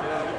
Yeah.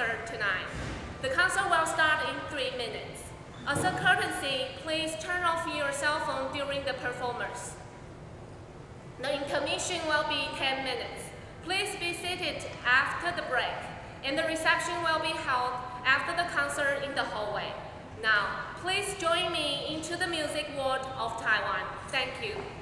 Concert tonight. The concert will start in three minutes. As a courtesy, please turn off your cell phone during the performance. The intermission will be 10 minutes. Please be seated after the break, and the reception will be held after the concert in the hallway. Now, please join me into the music world of Taiwan. Thank you.《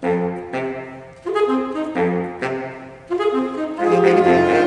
Thank you.